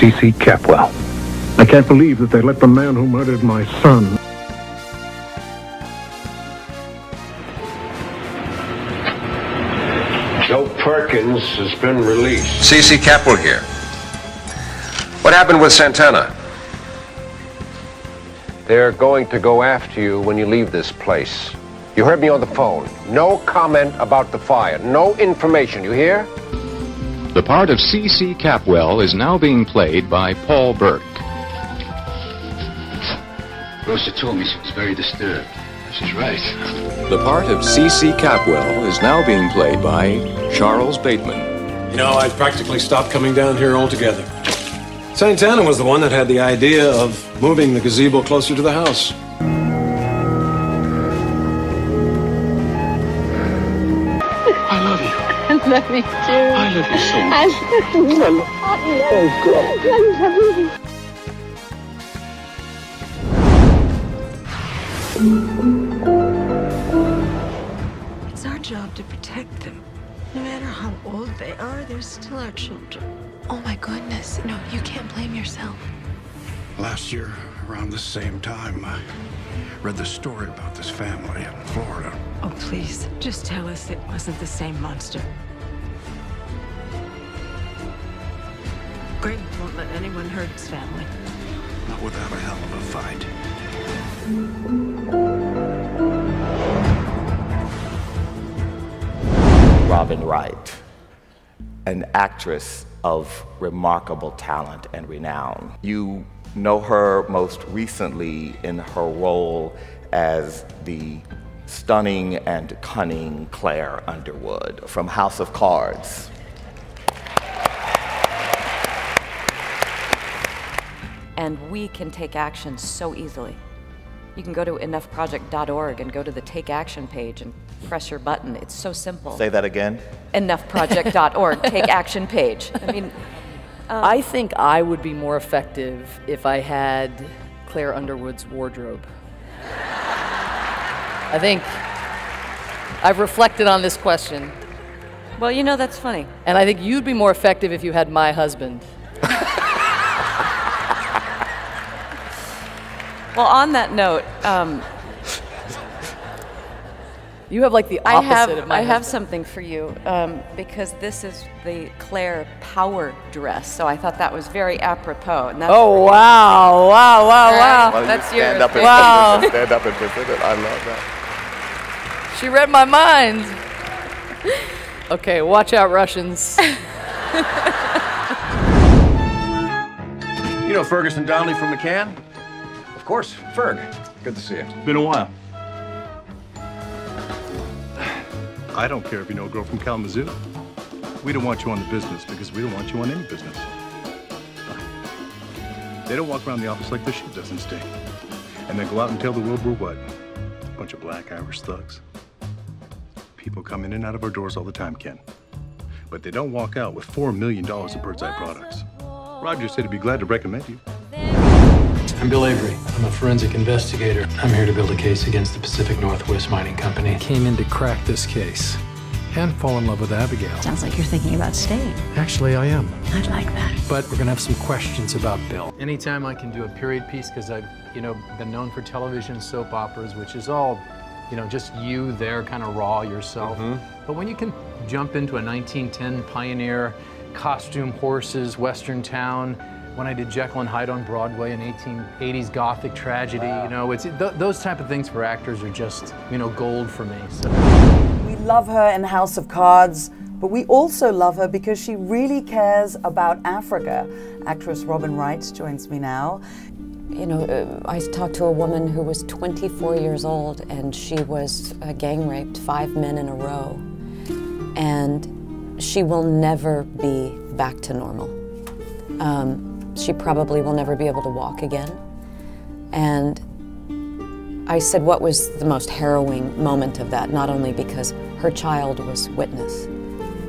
C.C. Capwell. I can't believe that they let the man who murdered my son Joe Perkins has been released. C.C. Capwell here. What happened with Santana? They're going to go after you when you leave this place. You heard me on the phone. No comment about the fire. No information. You hear? The part of C.C. Capwell is now being played by Paul Burke. Rosa told me she was very disturbed. She's right. The part of C.C. Capwell is now being played by Charles Bateman. You know, I practically stopped coming down here altogether. Santana was the one that had the idea of moving the gazebo closer to the house. love you too. I love you so much. I love you. I love you. It's our job to protect them. No matter how old they are, they're still our children. Oh my goodness. No, you can't blame yourself. Last year, around the same time, I read the story about this family in Florida. Oh, please, just tell us it wasn't the same monster. Greg won't let anyone hurt his family. Not without a hell of a fight. Robin Wright, an actress of remarkable talent and renown. You know her most recently in her role as the stunning and cunning Claire Underwood from House of Cards. And we can take action so easily. You can go to enoughproject.org and go to the Take Action page and press your button. It's so simple. Say that again. Enoughproject.org, Take Action page. I mean, um, I think I would be more effective if I had Claire Underwood's wardrobe. I think I've reflected on this question. well, you know, that's funny. And I think you'd be more effective if you had my husband. Well, on that note, um, You have like the I opposite have of my I have something for you um, because this is the Claire Power dress. So I thought that was very apropos. And that's Oh, wow, wow, wow, wow. Why don't you That's stand yours. up and Wow. stand up and present it. I love that. She read my mind. Okay, watch out, Russians. You know Ferguson Donnelly from McCann? Of course, Ferg. Good to see you. Been a while. I don't care if you know a girl from Kalamazoo. We don't want you on the business because we don't want you on any business. They don't walk around the office like their shit doesn't stink. And then go out and tell the world we're what? A bunch of black Irish thugs. People come in and out of our doors all the time, Ken. But they don't walk out with $4 million of Bird's Eye products. Roger said he'd be glad to recommend you. I'm Bill Avery. I'm a forensic investigator. I'm here to build a case against the Pacific Northwest Mining Company. Came in to crack this case and fall in love with Abigail. Sounds like you're thinking about staying. Actually, I am. I'd like that. But we're gonna have some questions about Bill. Anytime I can do a period piece, because I've, you know, been known for television soap operas, which is all, you know, just you there, kind of raw yourself. Mm-hmm. But when you can jump into a 1910 pioneer, costume horses, western town, when I did Jekyll and Hyde on Broadway, an 1880s Gothic tragedy, you know, it's th- those type of things for actors are just, you know, gold for me. So. We love her in House of Cards, but we also love her because she really cares about Africa. Actress Robin Wright joins me now. You know, uh, I talked to a woman who was 24 years old and she was uh, gang raped five men in a row. And she will never be back to normal. Um, she probably will never be able to walk again. And I said, what was the most harrowing moment of that? Not only because her child was witness,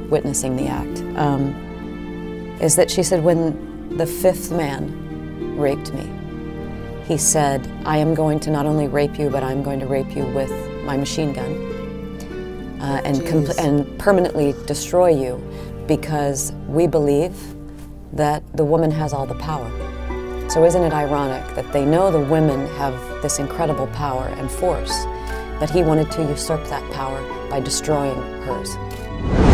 witnessing the act, um, is that she said, when the fifth man raped me, he said, I am going to not only rape you, but I'm going to rape you with my machine gun uh, and, compl- and permanently destroy you because we believe that the woman has all the power. So isn't it ironic that they know the women have this incredible power and force, but he wanted to usurp that power by destroying hers?